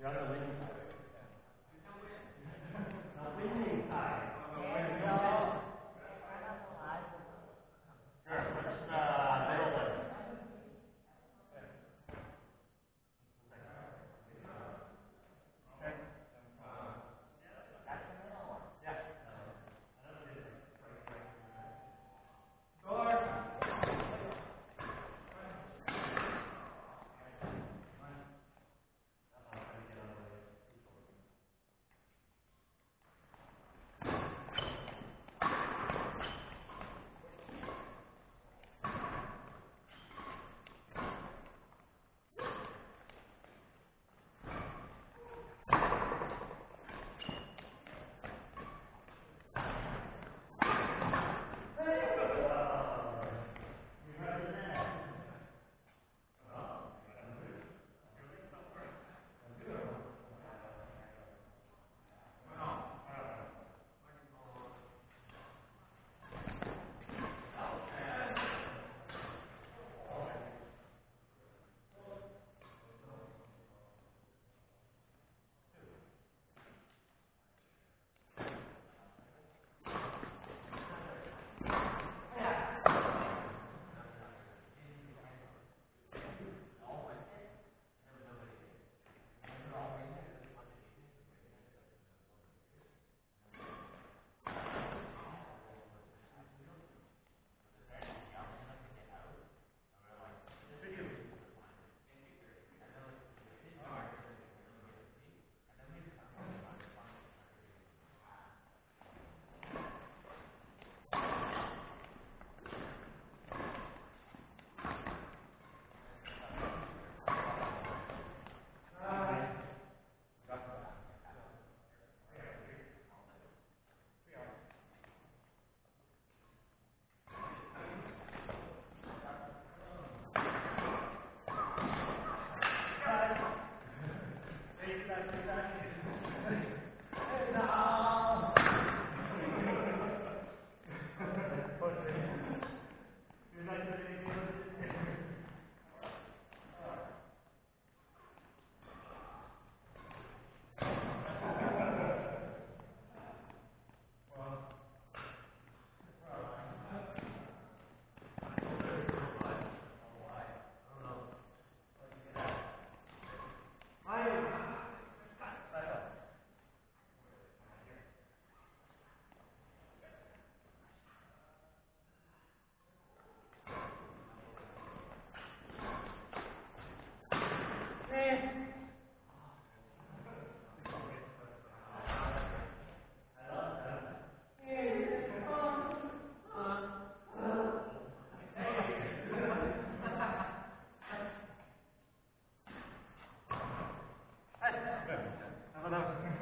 You're on Thank you. Palavra.